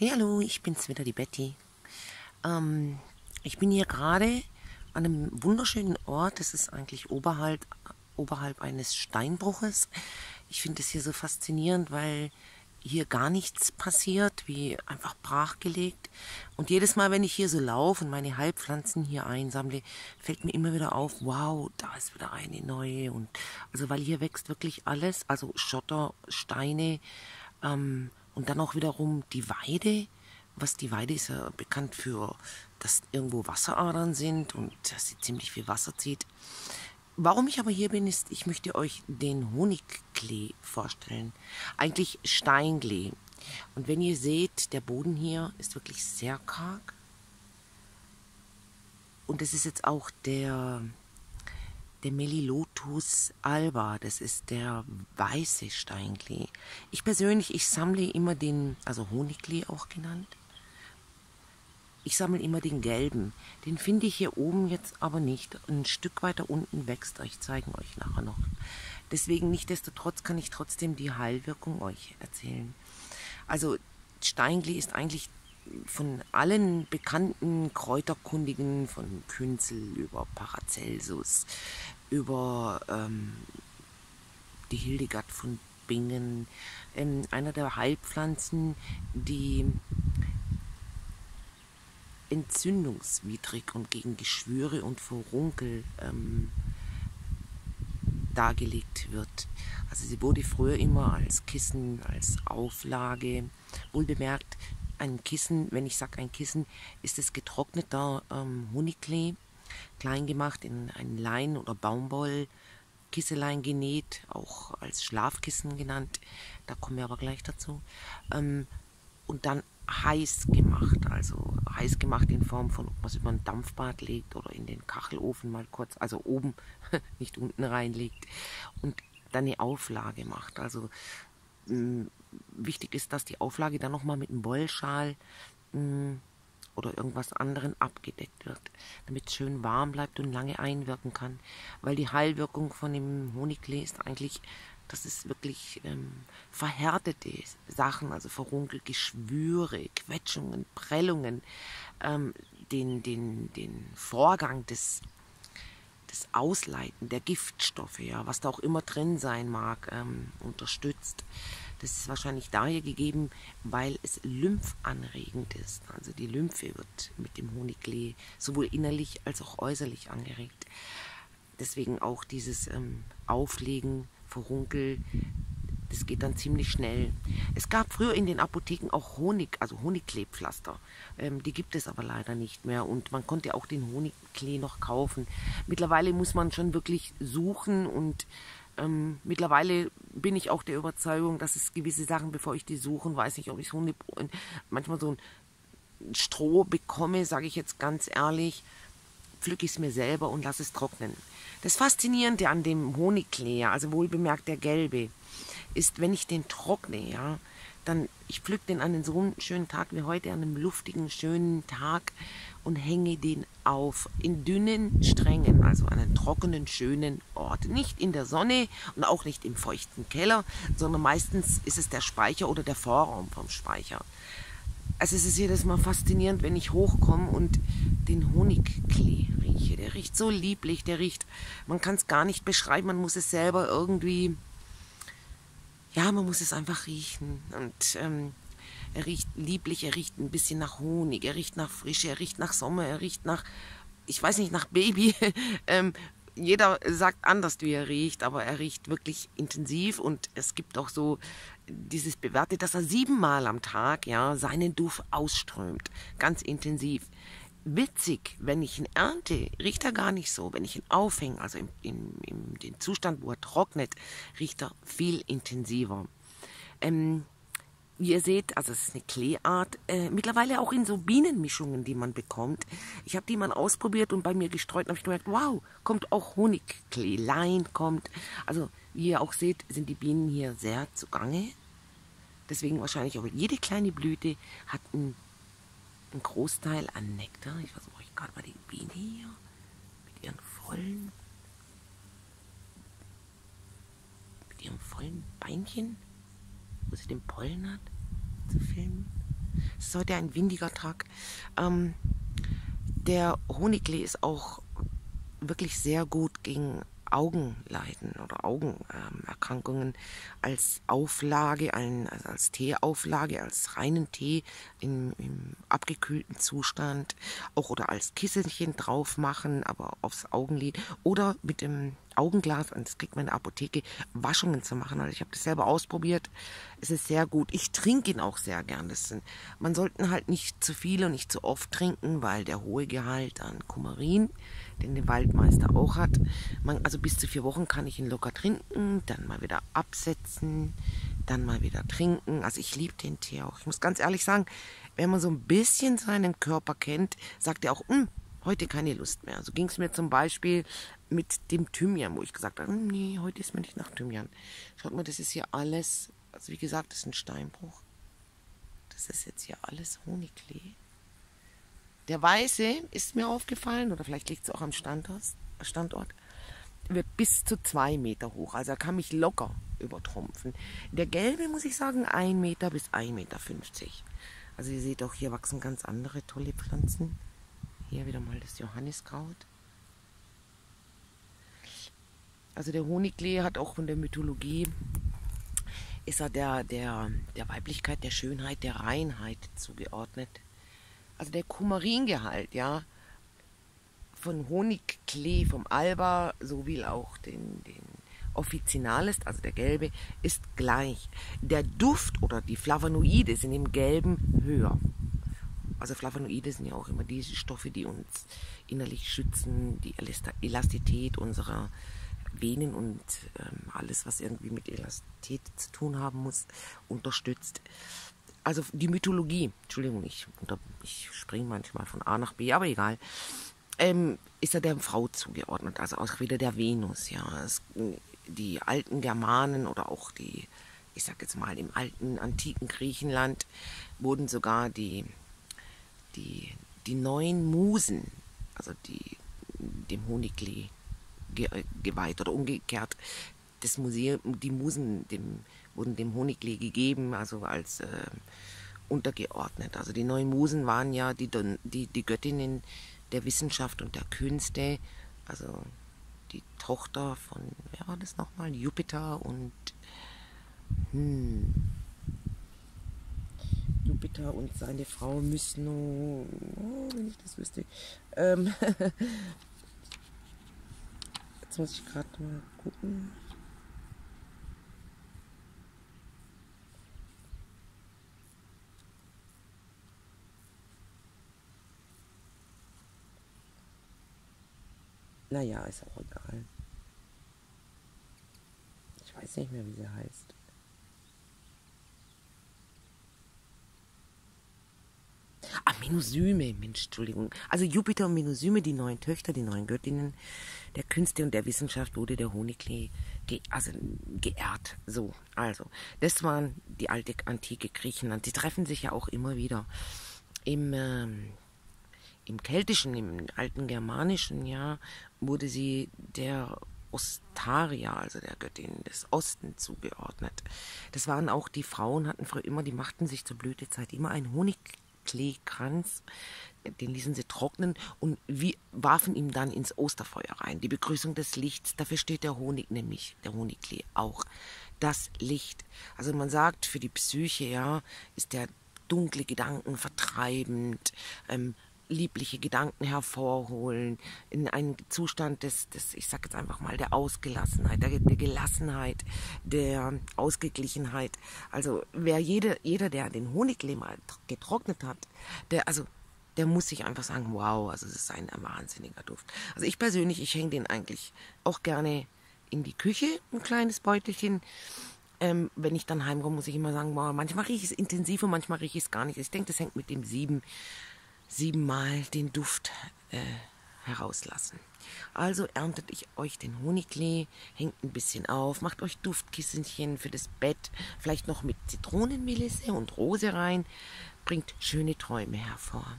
Hey, hallo, ich bin's wieder, die Betty. Ähm, ich bin hier gerade an einem wunderschönen Ort. Das ist eigentlich oberhalb, oberhalb eines Steinbruches. Ich finde es hier so faszinierend, weil hier gar nichts passiert, wie einfach brachgelegt. Und jedes Mal, wenn ich hier so laufe und meine Heilpflanzen hier einsammle, fällt mir immer wieder auf, wow, da ist wieder eine neue. Und also weil hier wächst wirklich alles, also Schotter, Steine, ähm, und dann auch wiederum die Weide. Was die Weide ist ja bekannt für, dass irgendwo Wasseradern sind und dass sie ziemlich viel Wasser zieht. Warum ich aber hier bin, ist, ich möchte euch den Honigklee vorstellen. Eigentlich Steinklee. Und wenn ihr seht, der Boden hier ist wirklich sehr karg. Und es ist jetzt auch der der Melilotus alba, das ist der weiße Steinklee. Ich persönlich, ich sammle immer den, also Honigklee auch genannt. Ich sammle immer den gelben. Den finde ich hier oben jetzt aber nicht. Ein Stück weiter unten wächst er. Ich zeige euch nachher noch. Deswegen, nichtdestotrotz, kann ich trotzdem die Heilwirkung euch erzählen. Also, Steinklee ist eigentlich von allen bekannten Kräuterkundigen, von Künzel über Paracelsus, über ähm, die Hildegard von Bingen, ähm, einer der Heilpflanzen, die entzündungswidrig und gegen Geschwüre und Furunkel ähm, dargelegt wird. Also sie wurde früher immer als Kissen, als Auflage, wohlbemerkt, ein Kissen, wenn ich sage ein Kissen, ist es getrockneter ähm, Honigklee, klein gemacht in ein Lein- oder Baumwoll, Kisselein genäht, auch als Schlafkissen genannt. Da kommen wir aber gleich dazu. Ähm, und dann heiß gemacht, also heiß gemacht in Form von, ob man es über ein Dampfbad legt oder in den Kachelofen mal kurz, also oben, nicht unten reinlegt und dann eine Auflage macht. Also wichtig ist, dass die Auflage dann nochmal mit einem Wollschal oder irgendwas anderem abgedeckt wird, damit es schön warm bleibt und lange einwirken kann. Weil die Heilwirkung von dem Honigklee ist eigentlich, dass es wirklich ähm, verhärtete Sachen, also Verrunkelgeschwüre, Quetschungen, Prellungen, ähm, den, den, den Vorgang des das Ausleiten der Giftstoffe, ja, was da auch immer drin sein mag, ähm, unterstützt. Das ist wahrscheinlich daher gegeben, weil es lymphanregend ist. Also die Lymphe wird mit dem Honigklee sowohl innerlich als auch äußerlich angeregt. Deswegen auch dieses ähm, Auflegen, Verunkel, das geht dann ziemlich schnell. Es gab früher in den Apotheken auch Honig, also Honigkleepflaster. Ähm, die gibt es aber leider nicht mehr und man konnte auch den Honigklee noch kaufen. Mittlerweile muss man schon wirklich suchen und ähm, mittlerweile bin ich auch der Überzeugung, dass es gewisse Sachen, bevor ich die suche, weiß nicht, ob ich eine, manchmal so ein Stroh bekomme, sage ich jetzt ganz ehrlich, pflücke ich es mir selber und lasse es trocknen. Das Faszinierende an dem Honigklee, also wohlbemerkt der gelbe, ist, wenn ich den trockne, ja, dann, ich pflück den an einem so schönen Tag wie heute, an einem luftigen, schönen Tag und hänge den auf in dünnen Strängen, also an einem trockenen, schönen Ort. Nicht in der Sonne und auch nicht im feuchten Keller, sondern meistens ist es der Speicher oder der Vorraum vom Speicher. Also es ist jedes Mal faszinierend, wenn ich hochkomme und den Honigklee rieche. Der riecht so lieblich, der riecht, man kann es gar nicht beschreiben, man muss es selber irgendwie ja, man muss es einfach riechen. Und ähm, er riecht lieblich, er riecht ein bisschen nach Honig, er riecht nach Frische, er riecht nach Sommer, er riecht nach, ich weiß nicht, nach Baby. ähm, jeder sagt anders, wie er riecht, aber er riecht wirklich intensiv und es gibt auch so dieses Bewerte, dass er siebenmal am Tag ja seinen Duft ausströmt, ganz intensiv witzig, wenn ich ihn ernte, riecht er gar nicht so. Wenn ich ihn aufhänge, also im, im, im den Zustand, wo er trocknet, riecht er viel intensiver. Ähm, wie ihr seht, also es ist eine Kleeart, äh, mittlerweile auch in so Bienenmischungen, die man bekommt. Ich habe die mal ausprobiert und bei mir gestreut und habe ich gemerkt, wow, kommt auch Honigklee, Lein kommt. Also wie ihr auch seht, sind die Bienen hier sehr zugange. Deswegen wahrscheinlich auch jede kleine Blüte hat ein ein Großteil an Nektar. Ich versuche euch gerade mal die Biene hier mit ihren vollen, mit ihrem vollen Beinchen, wo sie den Pollen hat, zu filmen. Es ist heute ein windiger Tag. Ähm, der Honiglee ist auch wirklich sehr gut gegen Augenleiden oder Augenerkrankungen als Auflage, also als Teeauflage, als reinen Tee im, im abgekühlten Zustand, auch oder als Kisselchen drauf machen, aber aufs Augenlid oder mit dem Augenglas, und das kriegt man in der Apotheke, Waschungen zu machen. Also ich habe das selber ausprobiert. Es ist sehr gut. Ich trinke ihn auch sehr gern. Das sind, man sollte halt nicht zu viel und nicht zu oft trinken, weil der hohe Gehalt an Kumarin, den der Waldmeister auch hat, man, also bis zu vier Wochen kann ich ihn locker trinken, dann mal wieder absetzen, dann mal wieder trinken. Also ich liebe den Tee auch. Ich muss ganz ehrlich sagen, wenn man so ein bisschen seinen Körper kennt, sagt er auch, hm, heute keine Lust mehr. So ging es mir zum Beispiel mit dem Thymian, wo ich gesagt habe, hm, nee, heute ist mir nicht nach Thymian. Schaut mal, das ist hier alles, also wie gesagt, das ist ein Steinbruch. Das ist jetzt hier alles Honigklee. Der Weiße ist mir aufgefallen, oder vielleicht liegt es auch am Standort, wird bis zu zwei Meter hoch. Also er kann mich locker übertrumpfen. Der Gelbe, muss ich sagen, ein Meter bis ein Meter. fünfzig. Also ihr seht auch, hier wachsen ganz andere tolle Pflanzen. Hier wieder mal das Johanniskraut. Also der Honiglee hat auch von der Mythologie, ist er der, der, der Weiblichkeit, der Schönheit, der Reinheit zugeordnet. Also der Kumaringehalt, ja, von Honigklee vom Alba sowie auch den, den Officinales, also der gelbe, ist gleich. Der Duft oder die Flavonoide sind im gelben höher. Also Flavonoide sind ja auch immer diese Stoffe, die uns innerlich schützen, die Elastität unserer Venen und ähm, alles, was irgendwie mit Elastität zu tun haben muss, unterstützt. Also die Mythologie, Entschuldigung, ich, ich springe manchmal von A nach B, aber egal, ähm, ist er der Frau zugeordnet, also auch wieder der Venus, ja. Es, die alten Germanen oder auch die, ich sag jetzt mal, im alten antiken Griechenland wurden sogar die die, die neuen Musen, also die dem Honiglee ge, geweiht oder umgekehrt, das Museum, die Musen dem, wurden dem Honiglee gegeben, also als äh, untergeordnet. Also die neuen Musen waren ja die, die, die Göttinnen der Wissenschaft und der Künste, also die Tochter von, wer war das nochmal? Jupiter und hm, Jupiter und seine Frau müssen oh, wenn ich das wüsste. Ähm Jetzt muss ich gerade mal gucken. Naja, ist auch egal. Ich weiß nicht mehr, wie sie heißt. Ah, Menosyme, Mensch, Entschuldigung. Also Jupiter und Menosyme, die neuen Töchter, die neuen Göttinnen der Künste und der Wissenschaft wurde der Honigklee ge also geehrt. So, also, das waren die alte antike Griechenland. Die treffen sich ja auch immer wieder. Im, ähm, im keltischen, im alten germanischen, ja, wurde sie der Ostaria, also der Göttin des Ostens, zugeordnet. Das waren auch die Frauen, hatten früher immer, die machten sich zur Blütezeit immer ein Honig Kleekranz, den ließen sie trocknen und wie, warfen ihn dann ins Osterfeuer rein. Die Begrüßung des Lichts, dafür steht der Honig nämlich, der Honigklee auch. Das Licht. Also man sagt, für die Psyche, ja, ist der dunkle Gedanken vertreibend, ähm, liebliche Gedanken hervorholen, in einen Zustand des, des ich sage jetzt einfach mal, der Ausgelassenheit, der, der, Gelassenheit, der Ausgeglichenheit. Also wer jeder, jeder, der den Honiglee mal getrocknet hat, der, also der muss sich einfach sagen, wow, also es ist ein wahnsinniger Duft. Also ich persönlich, ich hänge den eigentlich auch gerne in die Küche, ein kleines Beutelchen. Ähm, wenn ich dann heimkomme, muss ich immer sagen, wow, manchmal rieche ich es intensiv und manchmal rieche ich es gar nicht. Ich denke, das hängt mit dem Sieben siebenmal den Duft äh, herauslassen. Also erntet ich euch den Honigklee, hängt ein bisschen auf, macht euch Duftkissenchen für das Bett, vielleicht noch mit Zitronenmelisse und Rose rein, bringt schöne Träume hervor.